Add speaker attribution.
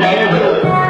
Speaker 1: live